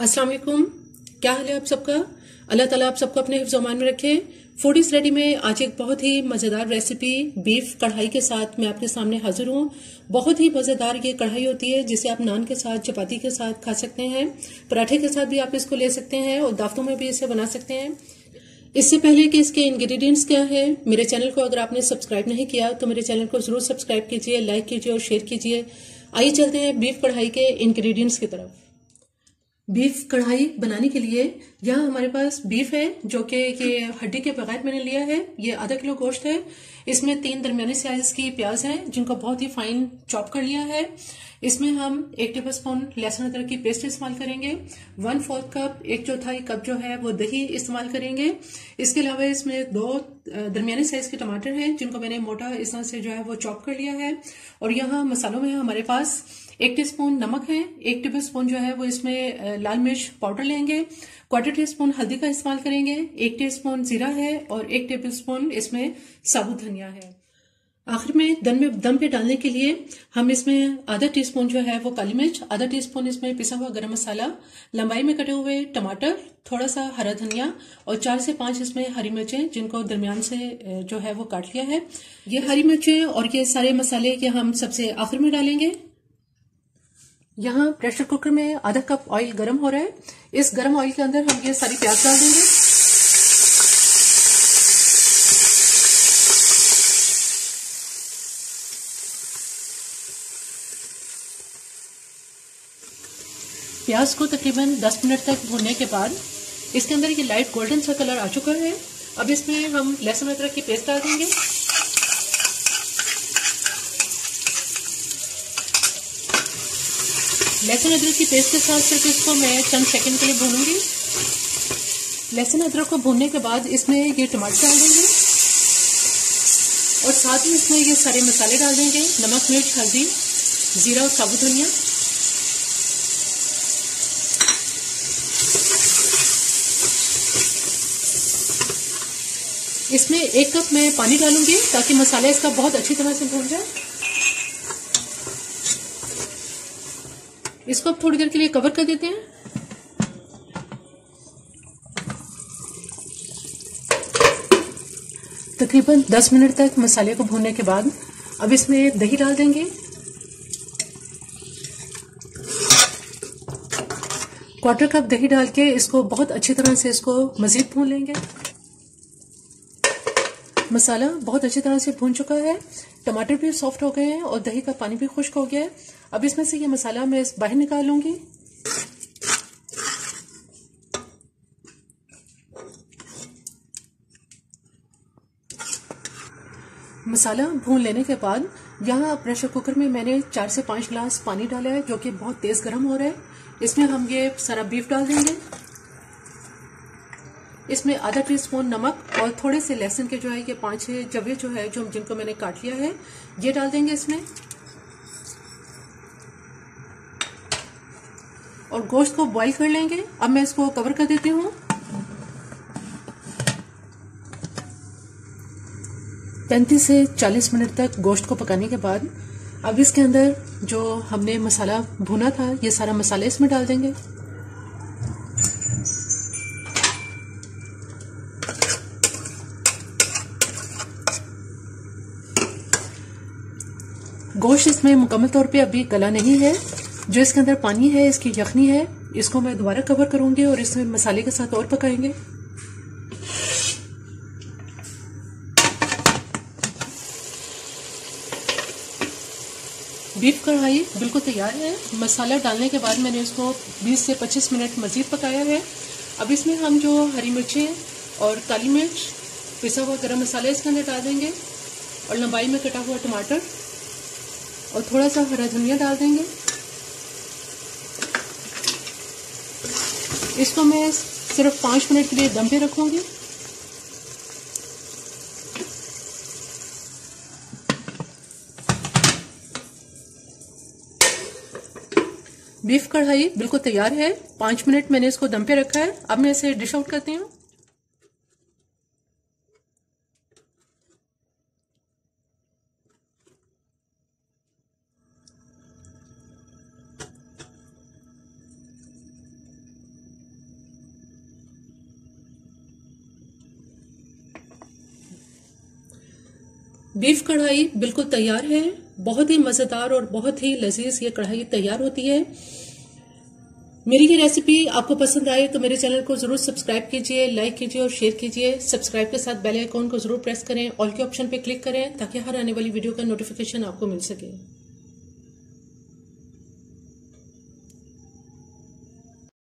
अस्सलाम वालेकुम। क्या हाल है आप सबका? अल्लाह ताला आप सबको अपने हिफ्ज़ में रखे। फूडीज रेडी में आज एक बहुत ही मज़ेदार रेसिपी बीफ कढ़ाई के साथ मैं आपके सामने हाजिर हूँ। बहुत ही मज़ेदार ये कढ़ाई होती है, जिसे आप नान के साथ, चपाती के साथ खा सकते हैं। पराठे के साथ भी आप इसको ले सकते हैं और दावतों में भी इसे बना सकते हैं। इससे पहले कि इसके इंग्रेडिएंट्स क्या है, मेरे चैनल को अगर आपने सब्सक्राइब नहीं किया तो मेरे चैनल को ज़रूर सब्सक्राइब कीजिए लाइक कीजिए और शेयर कीजिए। आइए चलते हैं बीफ कढ़ाई के इंग्रेडिएंट्स की तरफ़। बीफ कढ़ाई बनाने के लिए। यहाँ हमारे पास बीफ है, जो कि ये हड्डी के बगैर मैंने लिया है। ये आधा किलो गोश्त है। इसमें तीन दरमियानी साइज़ की प्याज है, जिनको बहुत ही फाइन चॉप कर लिया है। इसमें हम एक टेबल स्पून लहसुन अदरक की पेस्ट इस्तेमाल करेंगे वन फोर्थ कप एक चौथाई कप जो है वो दही इस्तेमाल करेंगे। इसके अलावा इसमें दो दरमियानी साइज़ के टमाटर हैं, जिनको मैंने मोटा इस तरह से जो है वो चॉप कर लिया है। और यहाँ मसालों में हमारे पास एक टीस्पून नमक है, एक टेबल स्पून जो है वो इसमें लाल मिर्च पाउडर लेंगे। क्वार्टर टी स्पून हल्दी का इस्तेमाल करेंगे, एक टी स्पून जीरा है और एक टेबल स्पून इसमें साबुत धनिया है। आखिर में दम में, दम पे डालने के लिए हम इसमें आधा टीस्पून जो है वो काली मिर्च, आधा टीस्पून इसमें पिसा हुआ गरम मसाला, लंबाई में कटे हुए टमाटर थोड़ा सा हरा धनिया और चार से पाँच इसमें हरी मिर्चें जिनको दरमियान से जो है वो काट लिया है। ये हरी मिर्चें और ये सारे मसाले के हम सबसे आखिर में डालेंगे। यहाँ प्रेशर कुकर में आधा कप ऑयल गर्म हो रहा है। इस गर्म ऑयल के अंदर हम ये सारी प्याज डाल देंगे। प्याज को तकरीबन 10 मिनट तक भूनने के बाद इसके अंदर ये लाइट गोल्डन सा कलर आ चुका है। अब इसमें हम लहसुन अदरक की पेस्ट डाल देंगे। लहसुन अदरक की पेस्ट के साथ सिर्फ़ इसको मैं चंद सेकंड के लिए भूनूँगी। लहसुन अदरक को भूनने के बाद इसमें ये टमाटर डाल देंगे। और साथ ही इसमें ये सारे मसाले डाल देंगे। नमक, मिर्च, हल्दी, जीरा और साबुत धनिया। इसमें एक कप मैं पानी डालूँगी ताकि मसाला इसका बहुत अच्छी तरह से भून जाए। इसको अब थोड़ी देर के लिए कवर कर देते हैं। तकरीबन 10 मिनट तक मसाले को भूनने के बाद अब इसमें दही डाल देंगे। क्वार्टर कप दही डाल के इसको बहुत अच्छी तरह से इसको मजीद भून लेंगे। मसाला बहुत अच्छी तरह से भून चुका है। टमाटर भी सॉफ्ट हो गए हैं और दही का पानी भी खुश्क हो गया है। अब इसमें से ये मसाला मैं बाहर निकाल लूँगी मसाला भून लेने के बाद यहाँ प्रेशर कुकर में मैंने चार से पाँच गिलास पानी डाला है, जो कि बहुत तेज गर्म हो रहा है। इसमें हम ये सारा बीफ डाल देंगे। इसमें आधा टी स्पून नमक और थोड़े से लहसुन के जो है, ये पाँच छह जवे जो है, जो जिनको मैंने काट लिया है, ये डाल देंगे इसमें। और गोश्त को बॉईल कर लेंगे। अब मैं इसको कवर कर देती हूँ। पैंतीस से चालीस मिनट तक गोश्त को पकाने के बाद, अब इसके अंदर जो हमने मसाला भुना था, ये सारा मसाला इसमें डाल देंगे। गोश्त इसमें मुकम्मल तौर पे अभी गला नहीं है। जो इसके अंदर पानी है, इसकी यखनी है, इसको मैं दोबारा कवर करूँगी और इसमें मसाले के साथ और पकाएँगे। बीफ कढ़ाई बिल्कुल तैयार है। मसाला डालने के बाद मैंने इसको 20 से 25 मिनट मजीद पकाया है। अब इसमें हम जो हरी मिर्चें और काली मिर्च, पिसा हुआ गरम मसाला इसके अंदर डाल देंगे और लंबाई में कटा हुआ टमाटर और थोड़ा सा हरा धनिया डाल देंगे। इसको मैं सिर्फ़ पाँच मिनट के लिए दम पे रखूँगी। बीफ कढ़ाई बिल्कुल तैयार है। पाँच मिनट मैंने इसको दम पे रखा है। अब मैं इसे डिश आउट करती हूँ। बीफ कढ़ाई बिल्कुल तैयार है। बहुत ही मज़ेदार और बहुत ही लजीज ये कढ़ाई तैयार होती है। मेरी ये रेसिपी आपको पसंद आए तो मेरे चैनल को ज़रूर सब्सक्राइब कीजिए लाइक कीजिए और शेयर कीजिए। सब्सक्राइब के साथ बेल आइकॉन को ज़रूर प्रेस करें। ऑल के ऑप्शन पे क्लिक करें ताकि हर आने वाली वीडियो का नोटिफिकेशन आपको मिल सके।